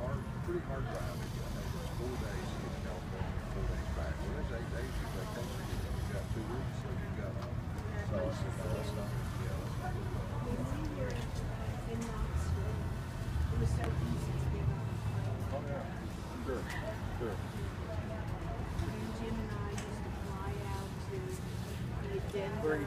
hard, pretty hard drive. It's four days in California, four days back. Well, there's eight days of vacation. You got two weeks, so you got. So I said, no, that's not. Yeah, that's not. When it was so easy to get on. Oh yeah. Sure. Sure. And Jim and I used to fly out to the Denver